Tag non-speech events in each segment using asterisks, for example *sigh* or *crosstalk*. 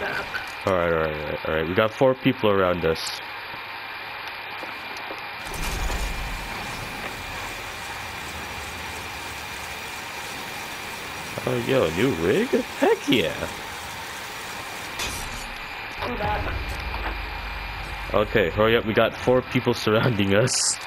I'm. Alright, alright, alright, alright. We got four people around us. Oh, yo, new rig? Heck yeah! I'm back. Okay, hurry up. We got four people surrounding us.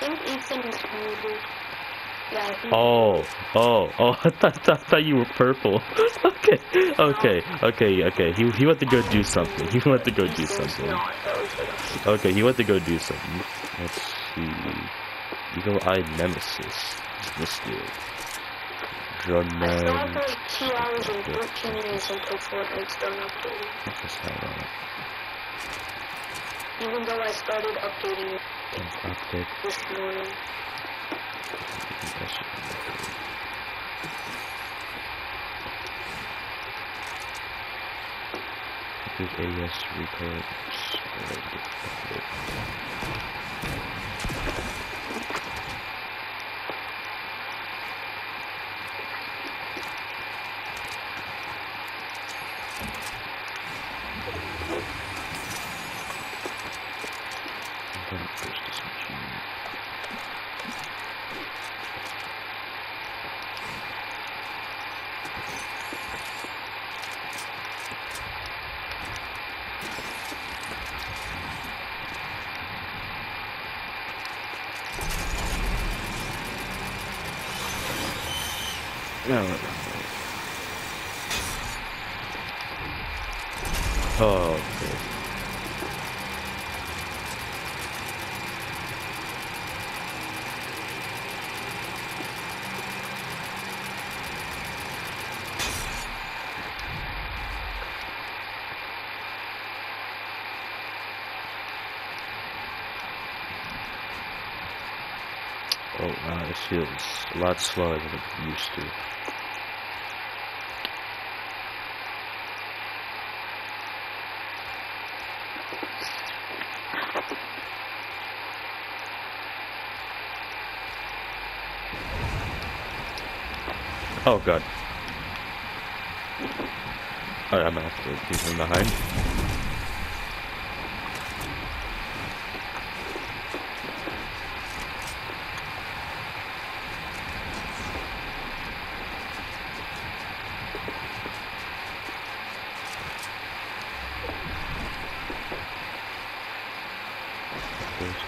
I think Ethan is muted. Yeah, oh, oh, oh, *laughs* I thought, I thought you were purple. *laughs* okay, okay, okay, okay. He, he went to go do something. He went to go do something. No, that was like, Okay, he went to go do something. Let's see. Eagle Eye Nemesis. This dude. I Drumman. have like 2 hours and 13 minutes until Fortnite's done updating. Even though I started updating it Update. this morning. Good AS records. No. Oh, okay. Oh wow, this feels a lot slower than it used to. Oh god. Alright, I'm leave him behind.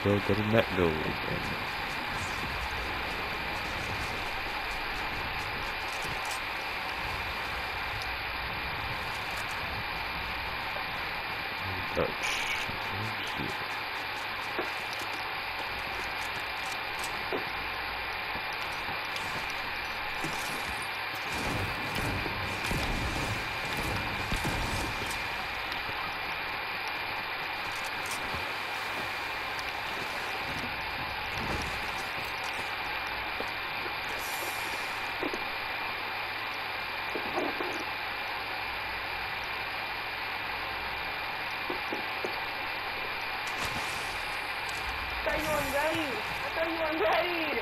Still getting that again. Dutch. Here. I thought you unready. I thought you unready.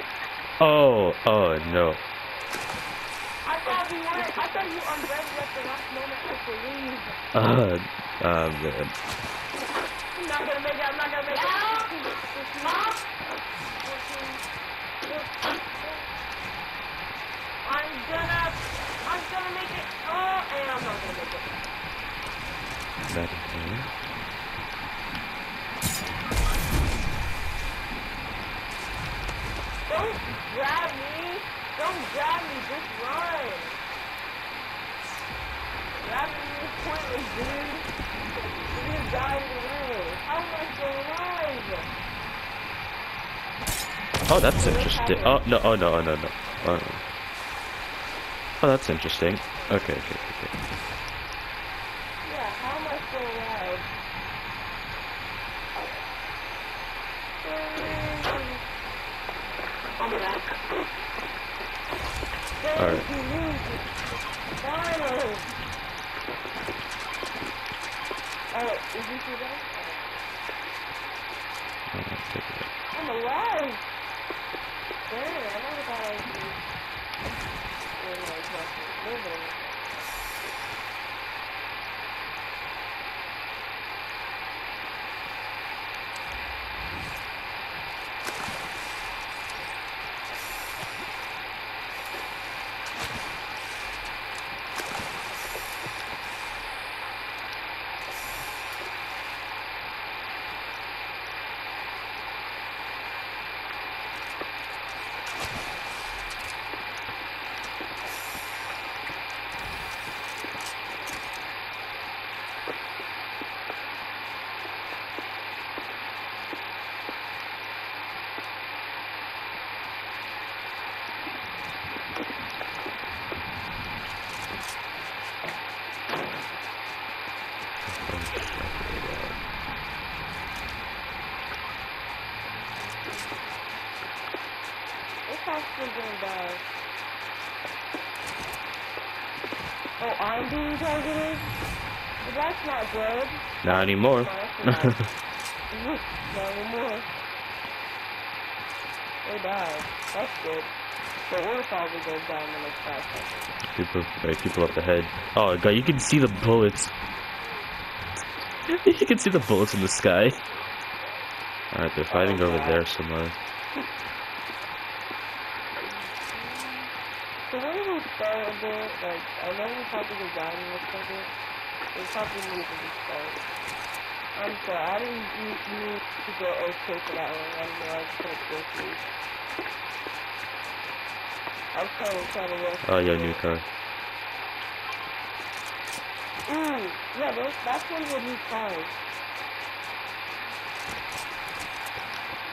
Oh, oh no. I thought you weren't. I thought you unready at the last moment to leave. Uh, uh, man. I'm not gonna make it. I'm not gonna make it. Huh? I'm gonna. I'm gonna make it. Oh, and I'm not gonna make it. That is here. Don't grab me. Don't grab me. Just run. Grabbing me is pointless, dude. You're gonna die. How am I alive? Oh, that's interesting. Oh, no, oh, no, oh, no, no. Oh, no. oh that's interesting. Okay, okay, okay. Yeah, how am I still alive? I'm back. Thank Alright. you, Luke. Finally. Oh, did you see that? Oh, take it. I'm alive. Damn, I never thought I would be. Oh, no, it's not. Nobody. Gonna die. Oh, I'm being targeted? Well, that's not good. Not anymore. No, not. *laughs* *laughs* not anymore. They died. That's good. But we're probably gonna die in the next five seconds. people, right, people up ahead. Oh god, you can see the bullets. *laughs* you can see the bullets in the sky. Alright, they're fighting Oh, over there somewhere. So when we start a bit, like, I know we probably go down in this second. We probably need to restart. I'm sorry, I didn't need, need to go okay for that one. I didn't know I was gonna go through. I was trying to, trying to. Oh yeah, through new car. Mm, yeah, those, that's one of the new cars.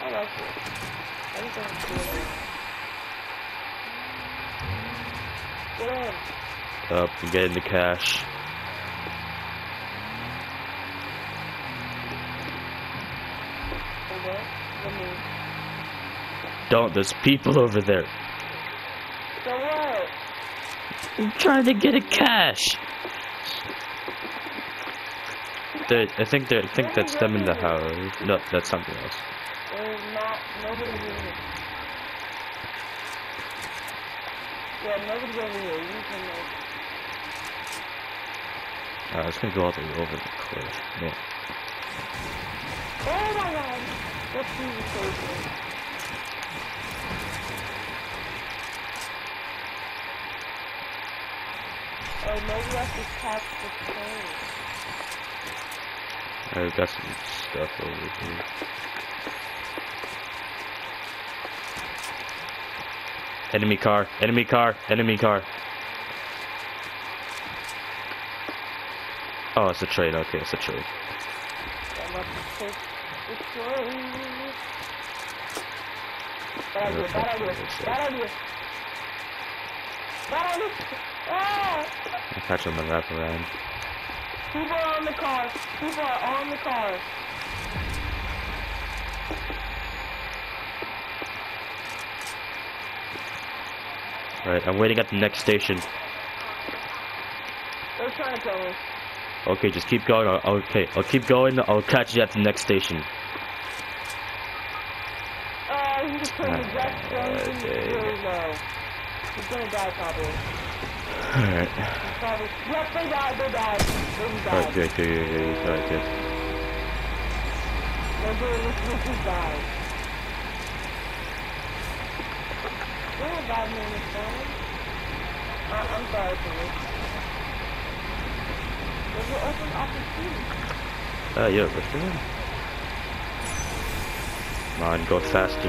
I like it. I think that's cool. Get in. Up and getting the cash. Hold on. Let. Don't, there's people over there. I'm trying to get a cash. They, I think they, I think that's them in the house. No, that's something else. There's not nobody here. Yeah, nobody's over here. You can like. Uh, it's gonna go all the way over the cliff. Yeah. Oh my god! See the crazy. Oh, maybe I should catch the train. I've got some stuff over here. Enemy car, enemy car, enemy car. Oh, it's a train. Okay, it's a train. I'll catch on the wraparound. People are on the car. People are on the car. Right, I'm waiting at the next station. They're trying to kill me. Okay, just keep going. I'll, okay, I'll keep going. I'll catch you at the next station. Uh, he just turned the jet engine Okay. really low. He's gonna die probably. Alright. Probably... Yep, they died, they died. They died. Alright, good, good, good, good. Alright, good. They're doing this. This is died. They don't dive me in this phone. I'm sorry for this. There's an open opportunity. Uh, yeah, we're still in. Come on, go faster. I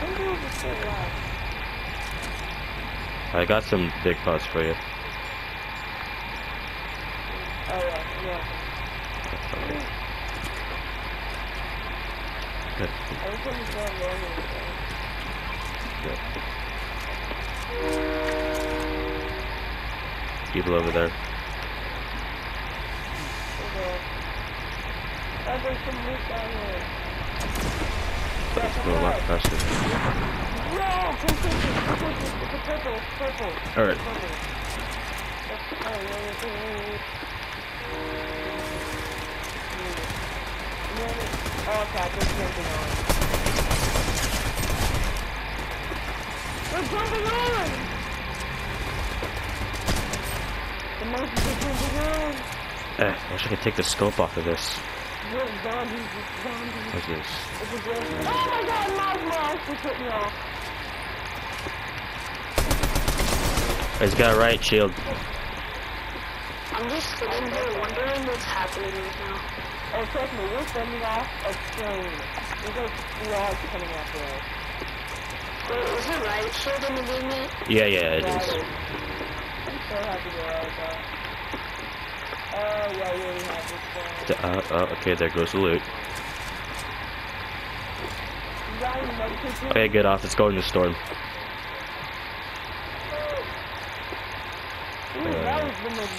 think it was a shit. I got some big pots for you. Oh yeah, yeah. Okay. Good. People over there. Oh. Let's a lot faster. Take it, come take it. It's a purple, it's purple. Alright. It's purple. It's- oh, yeah, yeah, yeah, yeah. Yeah. Oh, crap, there's jumping on. They're jumping on! The monkeys are jumping on! Eh, I wish I could take the scope off of this. You're zombies, it's zombies. What's this? It's a. Oh my god, Miles Morales just hit me off. He's got a right shield. I'm just sitting here wondering what's happening right now. Oh, trust me, we're sending off a train. There's like logs coming after us. Is it right shield in the game yet? Yeah, yeah, it is. I'm so happy to all that. Oh, yeah, we have this thing. Uh, uh, okay, there goes the loot. Okay, get off. It's going to storm.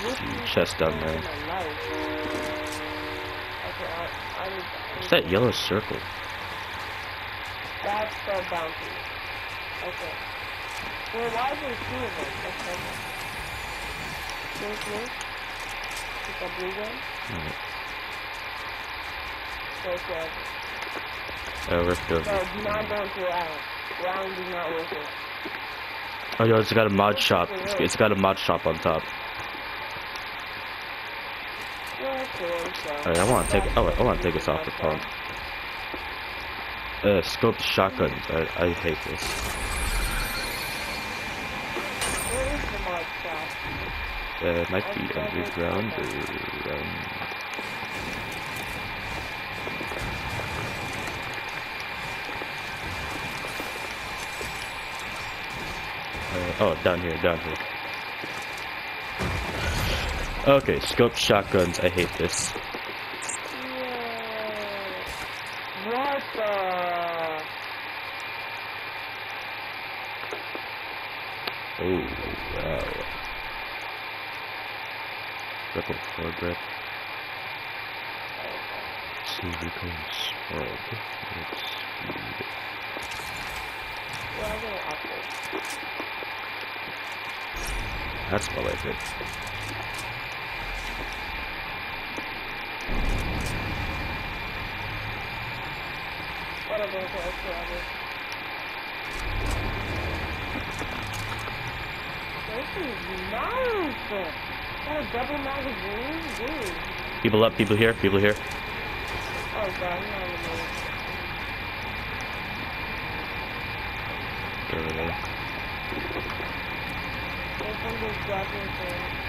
Risky chest down there. What's that yellow circle? That's the bounty. Okay. Well, why is there two of them? That's okay. Mm-hmm. There's oh, me. With the blue gun. Alright. So good. Oh, rift So over. do not go into round. Round is not worth it. Oh, yo, it's got a mod shop. It's, it's got a mod shop on top. Yeah, cool. So. Alright, I want to take. Oh, I want to take us off the pump. Uh, scoped shotguns. I, I hate this. Where is the mod shop? Uh, it might be underground or um. Uh, oh, down here, down here. Okay, scoped shotguns. I hate this. Yeah. What the? Oh, wow. Triple foregrip. Silicon sword. Let's I'm. That's what I did. Whatever, okay, okay, I'll. This is nice! Got a double magazine? Dude. People up, people here, people here. Oh god, I'm not over there. There's somebody dropping things.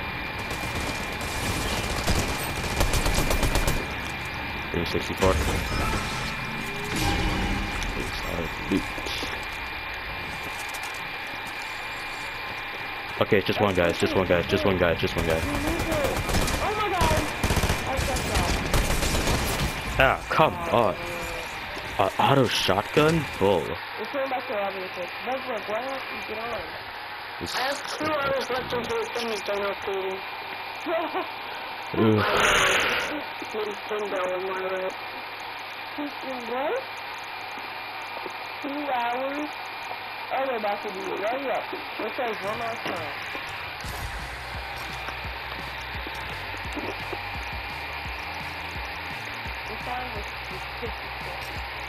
Three sixty four. loot. Okay, it's just one guy, it's just one guy, it's just one guy, it's just one guy. You need to- Oh my god! I stepped off. Ah, come on. Uh, auto shotgun? Bull. We're turning back to lobby real quick. Buzzwork, why don't you get on? This- I have two hours left until the thing is done updating. Ooh. Nintendo, am I right? what? Two hours? About to do it. Ready up. Let's say one last time. This time, let's just take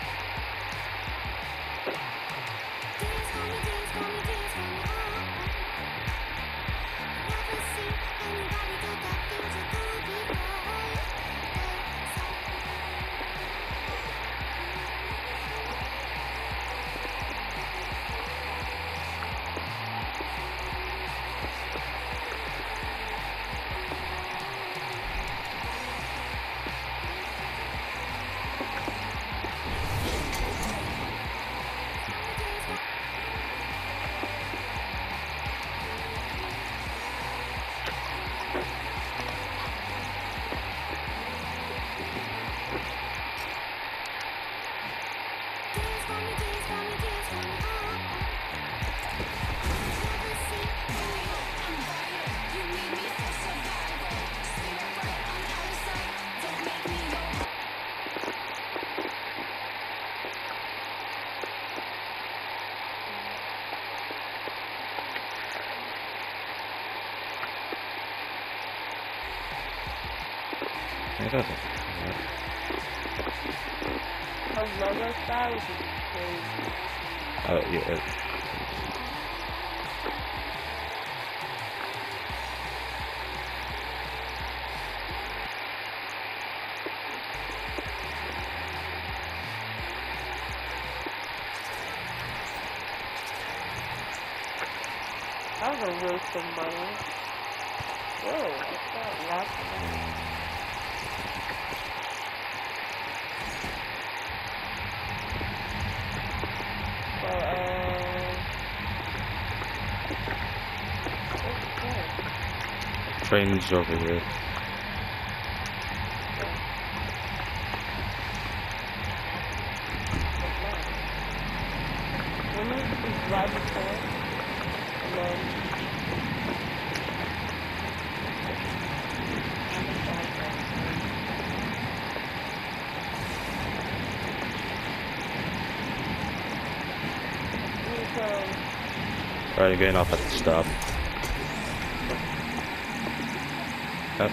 I uh, it. A Lego style would be crazy. Oh, yeah. And then... Okay. Alright, I'm getting off at the stop. Oh,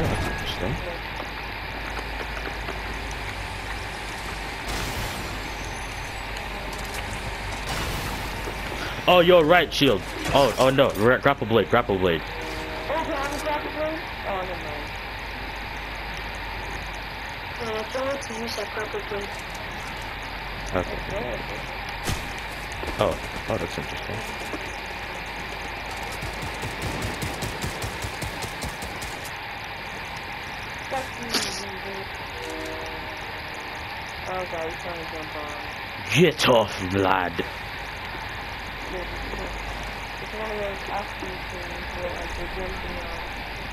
that's interesting. Oh, you're right, shield. Oh, oh no, Gra- grapple blade, grapple blade. Oh, grapple blade? Oh, I wait to use that purple blade. Okay. Oh, oh, that's interesting. Get off, lad.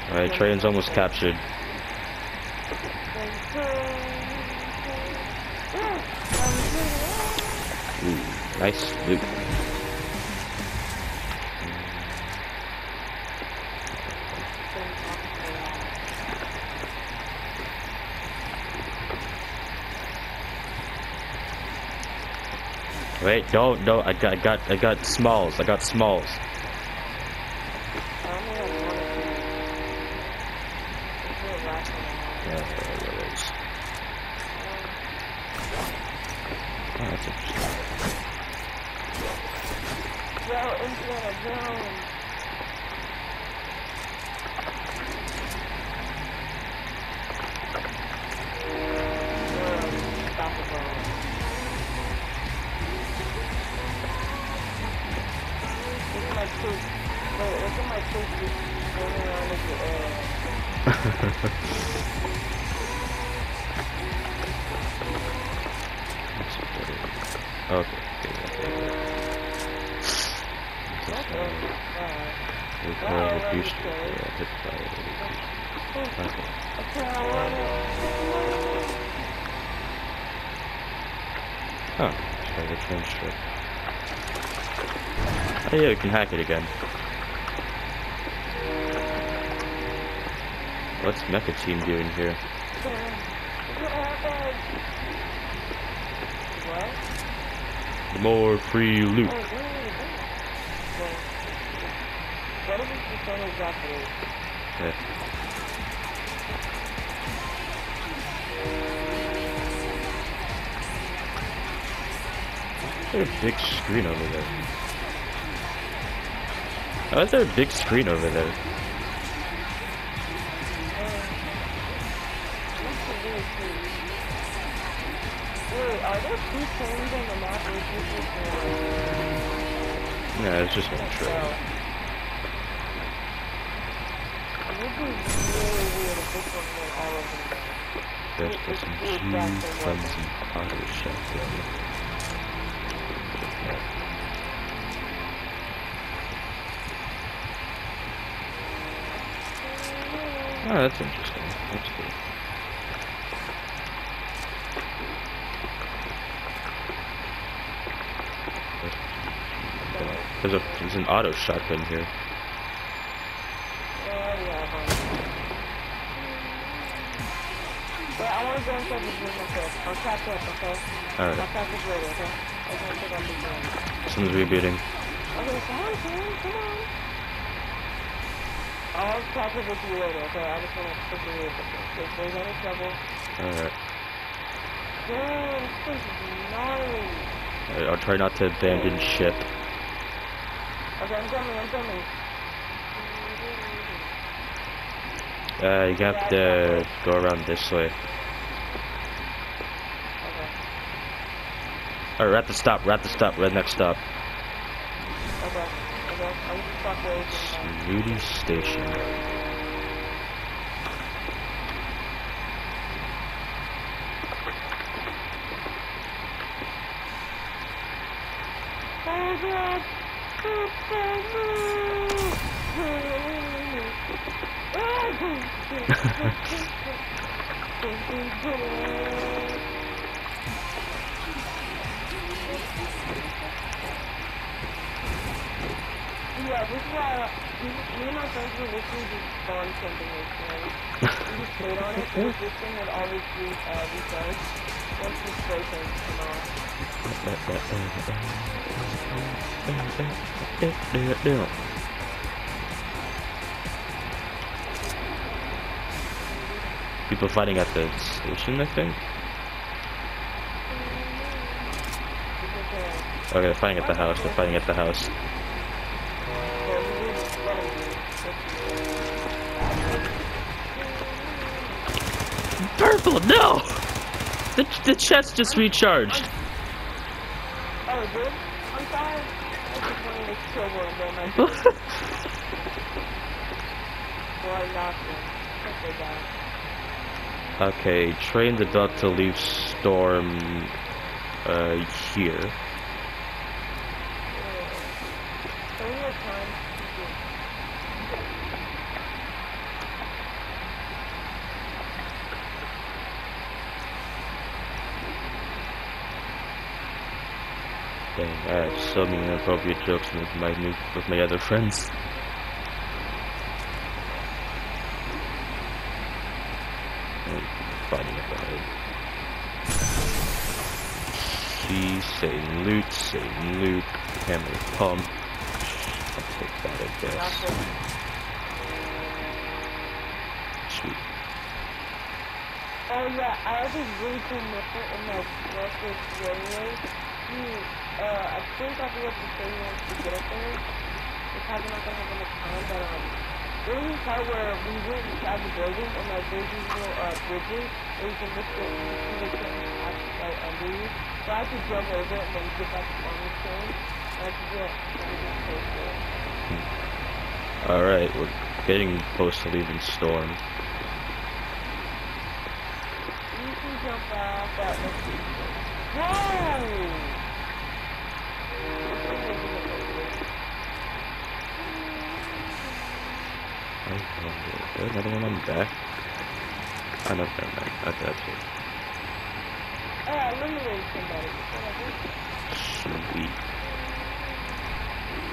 Alright, train's almost captured. Ooh, nice loot. Wait, don't, don't. I got, I got, I got smalls. I got smalls. Elocution. Okay. Okay. Huh. Try the train strip. Oh yeah, we can hack it again. What's Mecha Team doing here? What? More free loot. Yeah. There's a big screen over there. Why is there a big screen over there? Wait, are there two trains on the map it's just one train. It would be really weird if this one all. There's just some huge shot. Oh, that's interesting. That's cool. There's a there's an auto shotgun here. Alright, someone's rebooting. Okay, come on, come on. I'll catch up with you later, okay? I just want to read this. If there's any trouble, Alright. damn, this is gnarly. I'll try not to abandon ship. Okay, I'm coming, I'm coming. Uh, you have to go around this way. Okay. Alright, we're at the stop, we're at the stop, we're at the next stop. Okay, okay. I'm just fuck away from. Moody Station. Oh god! Yeah, this *laughs* is why uh, me and my friends were listening to Spawn something recently. We just played on it because this thing would always be uh, recharge once the spray tanks come off. People fighting at the station, I think. Okay. Okay, they're fighting at the house. They're fighting at the house. Well, we need to let them do it. Purple, no! The, the chest just recharged. Oh, it did? I'm sorry. I just wanted to kill one of them. I did. Died. *laughs* okay, train's about to leave storm uh, here. Dang, I have so many inappropriate jokes with my new with my other friends. Oh, Fighting the hood. Key, saying loot, saying loot, hammer pump. I'll take that, I guess. Sweet. Oh yeah, I have this really cool method in my Netflix anyway. You, uh, I think I'll be able to show you once we get up there. It's probably not gonna have enough time, but um, there's this part where we went inside the building and like there's these little uh bridges where you can and you see the actually right under you. So I have to jump over it and then get back on the train. And I have to get everything close to it. Alright, we're getting close to leaving storm. You can jump off that next to you. Whoa! I wonder, is there another one on the back? I know, never mind. Okay, that's it. I eliminated somebody. Oh, I think- Sweet.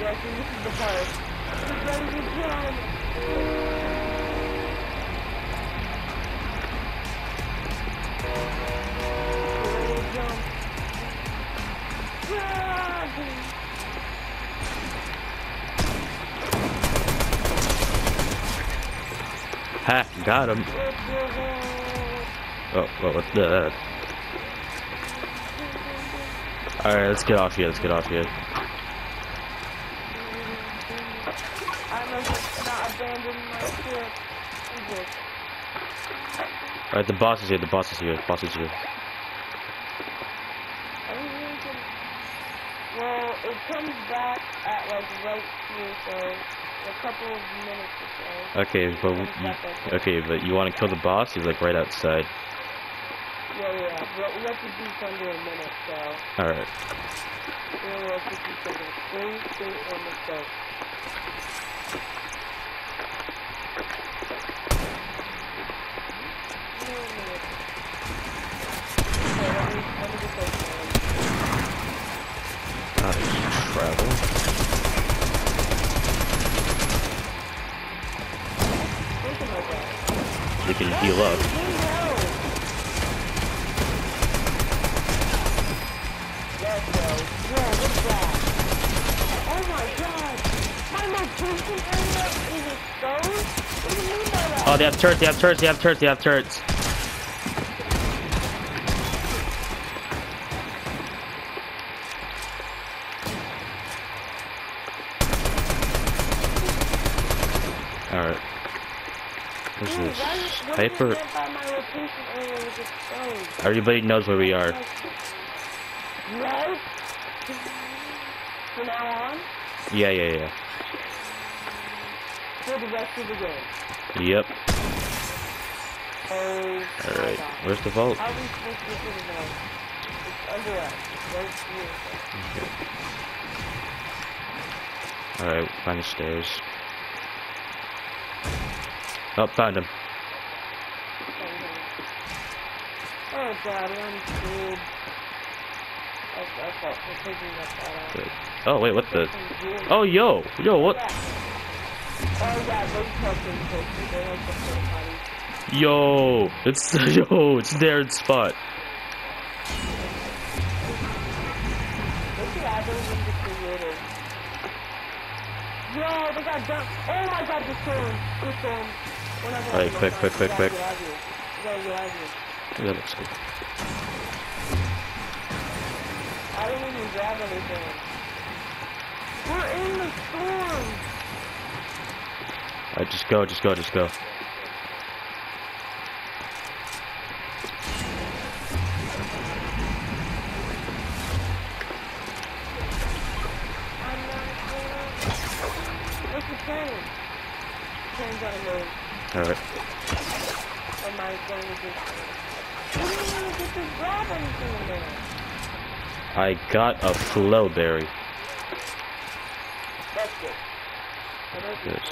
Yeah, see, this is the part. He's ready to jump. Got him! Oh, what the? Alright, let's get off here, let's get off here. I must not abandon my ship. Alright, the boss is here, the boss is here, the boss is here. I don't really think- Well, it comes back at like right here, so a couple of minutes or so. Okay, but you, okay, but you want to kill the boss? He's like right outside. Yeah, yeah, but we have to do under a minute, so Alright. we'll have to do something. Stay, stay on the go. Nice travel. we can heal up. Oh? Oh, they have turrets, they have turrets, they have turrets, they have turrets. Exposed? Everybody knows where we are. Yes? From now on? Yeah, yeah, yeah. For the rest of the game. Yep. Oh, All my right. God. Where's the vault? How are we supposed to get to the vault? It's under us. Right here. All right. Find the stairs. Oh, found him. Oh god, I'm scared. I, I thought for taking that out. Good. Oh wait, what the? Oh, yo, yo, what? yeah. Oh yeah, those fucking places, they like the porta potties. Yo, it's *laughs* yo, it's Darren's spot. They should add those into creative. Yo, they got. Oh my god, the storm. The storm. We're not gonna Alright, quick, quick, quick, quick. Get out of here. We gotta get out of here. That looks good. I didn't even grab anything. We're in the storm. Alright, just go, just go, just go. I'm not gonna. What's the train? Train's on a. Alright. Am I going to get What do you get to grab anything there? I got a flowberry. That's good. I don't think This.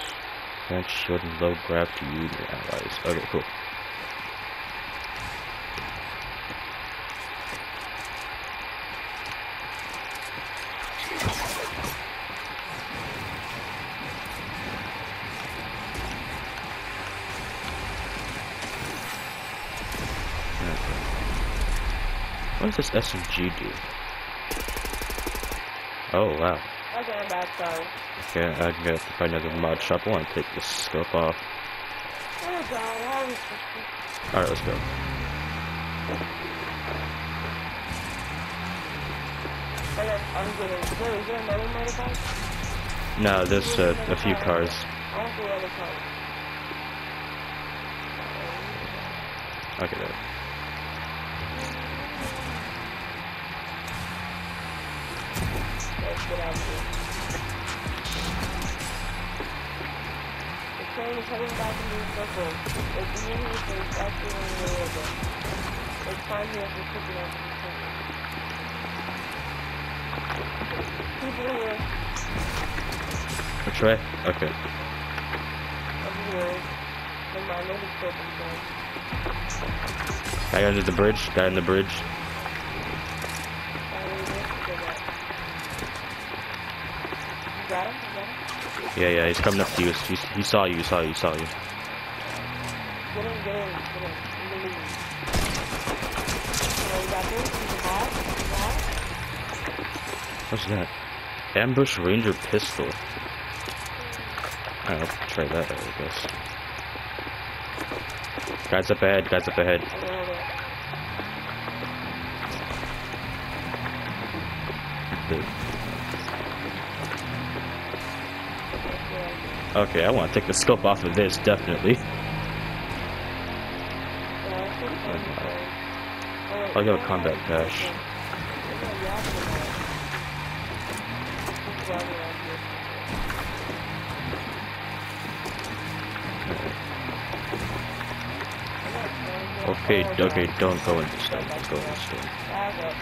Grant shield and low grab to you and your allies. Okay, cool. Does this SMG do? Oh wow. Okay, I'm back, sorry. Okay, I'm gonna have to find another mod shop. I want to take this scope off. Oh god, how is this? Alright, let's go. Okay, I'm getting. Is there another motorbike? No, there's uh, a few cars. I want the other car. Okay, there. Let's get out of here. The train is heading back into the circle. It's immediately actually on the again. It's time here for picking up the train. People here. Which way? Okay. Over here. Never mind, there's a open. Guy under the bridge. Guy on the bridge. Finally, there's the good one. You got him? You got him? Yeah, yeah, he's coming up to you. He, he saw you. He saw you. He saw you. What's that? Ambush Ranger pistol. Alright, I'll try that out, I guess. Guys up ahead. Guys up ahead. Okay, I want to take the scope off of this, definitely. I'll go combat dash. Okay, okay, don't go in this Back don't Go in this thing. Up.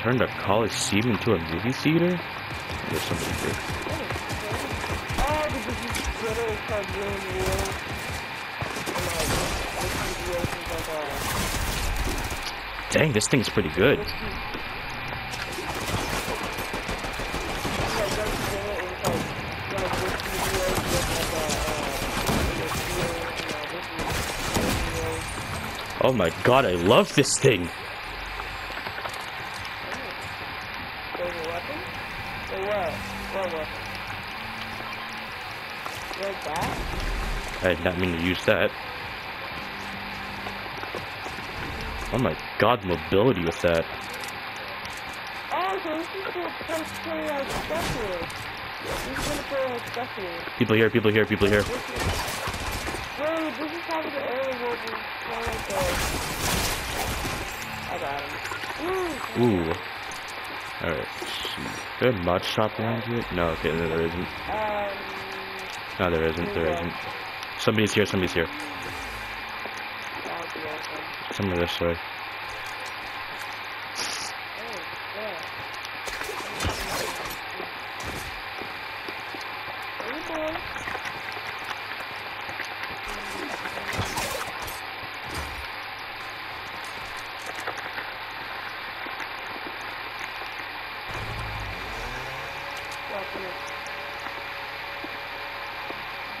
Turned a Coliseum into a movie theater? There's somebody here. Dang, this thing's pretty good. Oh my god, I love this thing. I did not mean to use that. Oh my god, mobility with that. People here, people here, people here. Ooh. Alright, there a mod shop around here? No, okay, no, there isn't. No, there isn't, there isn't. Somebody's here, somebody's here. Be this way. Oh, yeah. Hey, boy. Welcome.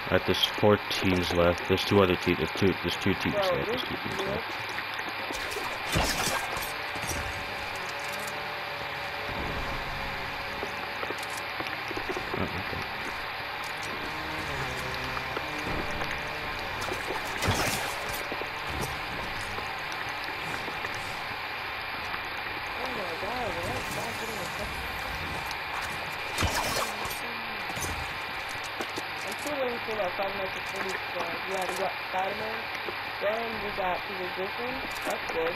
Alright, there's four teams left. There's two other teams. There's two. There's two teams left. There's two teams left. Oh, okay. Oh my god, what? Stop getting a fuck- I'm still waiting for that Five Nights at Freddy's squad. Yeah, we got Spider-Man. Then we got Peter Griffin. That's good. Now Over there. We just need to get uh, Freddy Fazbear.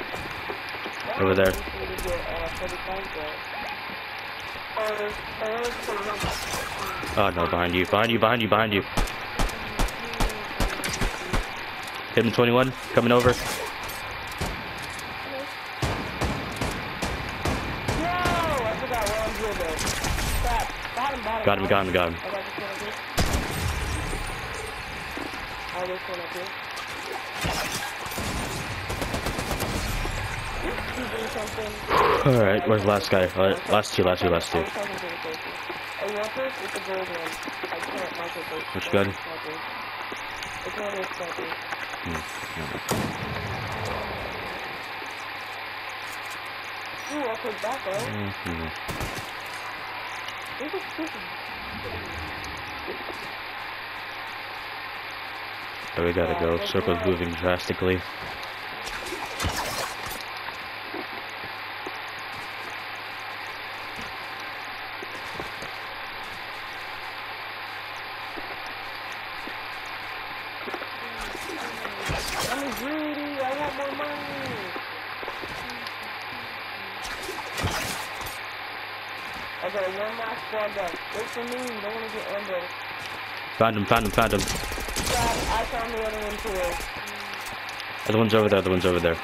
Or, or it's the one. Oh no, behind you, behind you, behind you, behind you. Hit him 21, coming over. No! I forgot what I'm doing though. Crap. Bottom, bottom. Got him, got him, got him. I got this one up here. Oh, this one up here. You do something. Alright, where's the last guy? Alright, last two, last two, last two. I was talking to the person. You want this? It's the gold one. I can't mark it, but Which gun? one of the snipers. It's one of those snipers. Ooh, I'll take that though. This is stupid. Oh, we gotta go. Circle's moving drastically. I'm greedy. I want more money. Okay, one last squad for. Don't want to get. Found him, found him, found him. I found the other one too. Other one's over there, The other one's over there.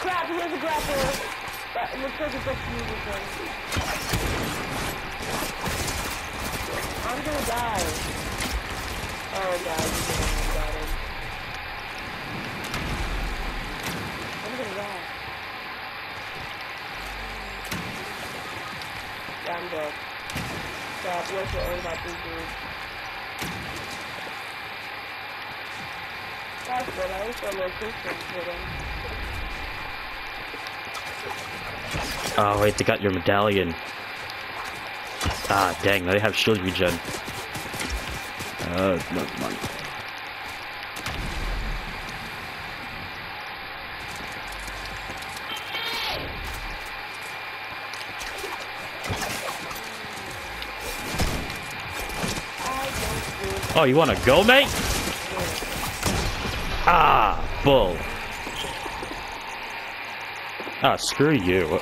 Crap, he has a grappler. That looks like to you one. I'm gonna die. Oh god, he's gonna got him. I'm gonna die. Yeah, I'm dead. Crap, you have to about these dudes. That's good, I wish I location for them. Oh, wait, they got your medallion. Ah, dang, they have shield regen. Uh, no, come on. Oh, you wanna go, mate? Ah, bull. Ah, screw you.